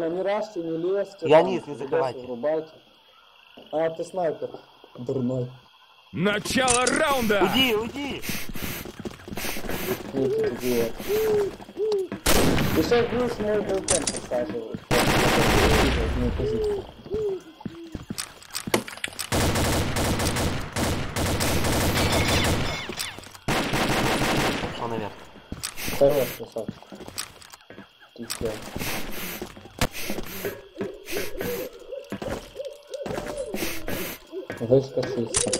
нормально, не рашьте, не лезьте. Низ, не закрывайте. врубайте. А, ты снайпер. Дурной. Начало раунда! Уйди, уйди! Ну, ты сейчас будешь мой балкон посаживать. Пошел наверх. Хорош, красавчик. Ты. Вышка чисто.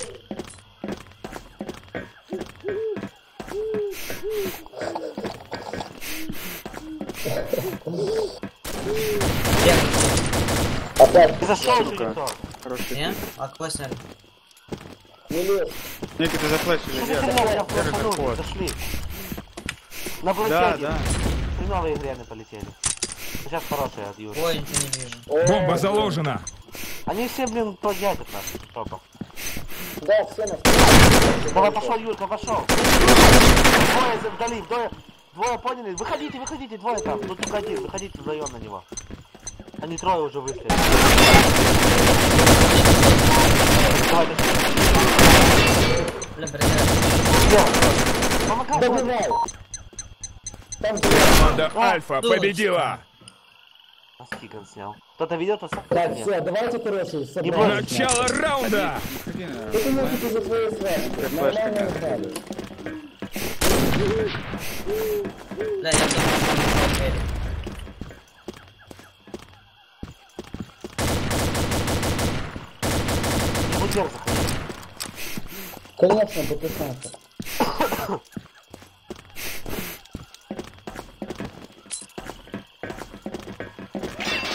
Опять Ты зашел никто. Хороший. Не? А кого сняли? не лезь. Ники, ты я заход. зашли. На Да, блокеде. да. Хреновые грены полетели. Сейчас хорошие от Юры. Ой, ничего не вижу. Бомба заложена! Они все, блин, подъедут нас. Топа. Да, все на Давай, пошел, Юрка, пошел. Двое вдали, двое. Двое поняли? Выходите, выходите, двое там. Тут только один, выходите вдвоем на него. Они трое уже вышли. Давай. Бля, Помогай. Там Команда Альфа точно. победила! Стиган снял. Кто-то ведет, а сам Так, нет. все, давайте, короче, собрались. Начало раунда! Это музыка за твоей. Нормально играли. Бля, я. Конечно, по 15.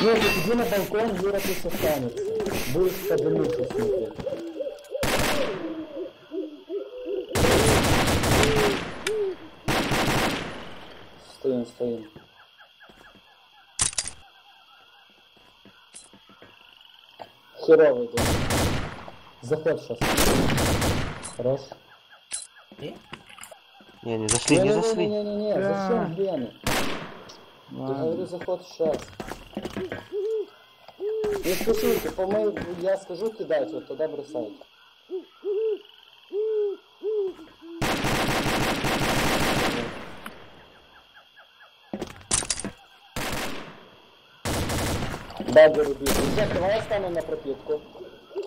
Нет, иди на балкон, Юра пусть останется. Будешь под лучше смотреть. Стоим, стоим. Херовый идет. Заход сейчас. Хорош. Ты? Не, не зашли, не зашли. Не-не-не, зачем вены? Я говорю, заход сейчас. Не спешите, по моему, я скажу кидать, вот тогда бросайте. Багер убит. Жек, давай я стану на пропитку.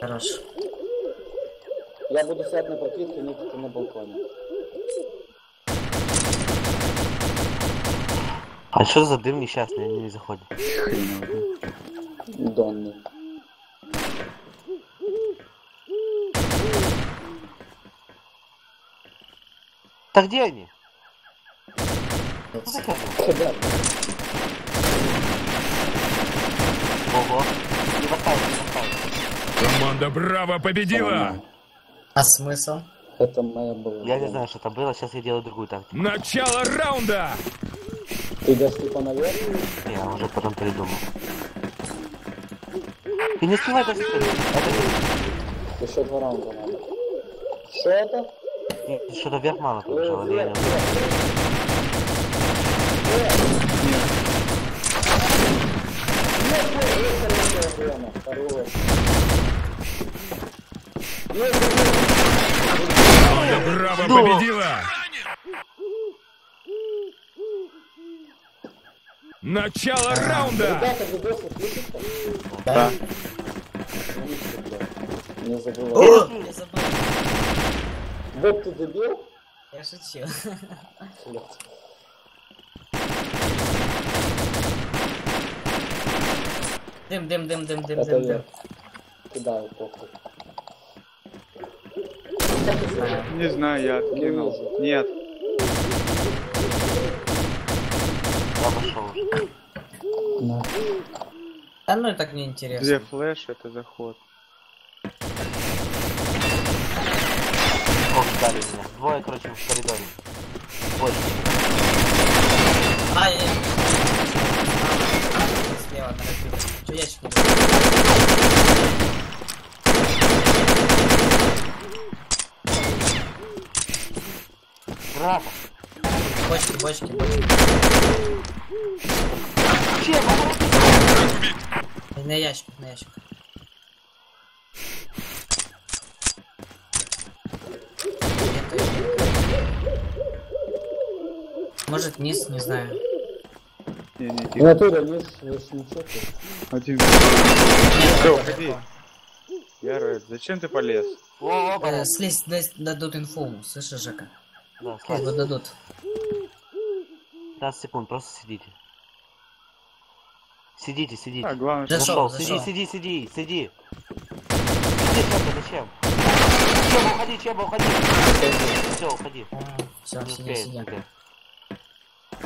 Хорош. Я буду сядь на пропитку, ты на балконе. А что за дым несчастный, они не заходят. Донный. Так где они? Ого. Не восставить, не восставить. Команда Браво победила! А смысл? это моя была. Я не знаю, что это было, сейчас я делаю другую тактику. Начало раунда! Ты идешь типа наверх? Я уже потом передумал. Ты не успевай даже стрелять. Это Еще два раунда надо. Что это? Нет, что-то вверх мало побежало. или я не вверх, вверх. Нет, нет, есть хорошая время. Хорош. Есть, Команда Браво победила! Начало раунда! Ребята, видосы включите? Да. Включите, блядь. Не забывай. Я забыл. Вот ты дебил? Я шучу. Дым, дым, дым, дым, дым, дым, я дым. кидаю похуй. Не знаю, я откинул. Нет. Я пошел. На. Да ну так не интересно. Две флеш, это заход. Ох, дали меня. Двое, короче, в коридоре. Вот. А, я... Слева, разбитом. Чё ящик не. Бочки, бочки, бочки. Че, помогите? На ящик, на ящик. Может вниз, не знаю. Не, не, В тихо. натуре низ, если не чекаешь. Один. Все, уходи. Яра, зачем ты полез? О. Э, слезь, дай- дадут инфу, слышишь, Жека? Да, слазь. Его дадут. 15 секунд, просто сидите. Сидите, сидите. А, главное. Зашел, Зашел, сиди, сиди, сиди, сиди. Сиди, Чеба, зачем? Чеба, уходи, Чеба, уходи. Все, уходи. Все, Не сиди, сиди.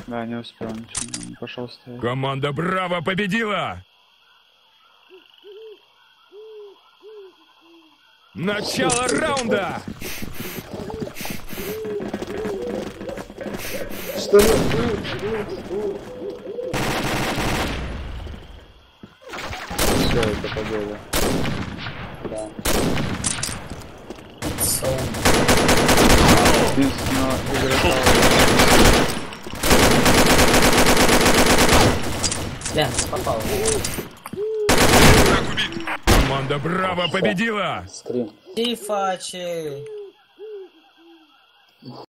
Да, не успел ничего, не пошел стоять. Команда Браво победила! Начало раунда! Что нет? Тут, тут, тут. Все, это победа. Да. Единственного игрока. Бля, попал. Команда Браво победила! Скрин. Тифачи.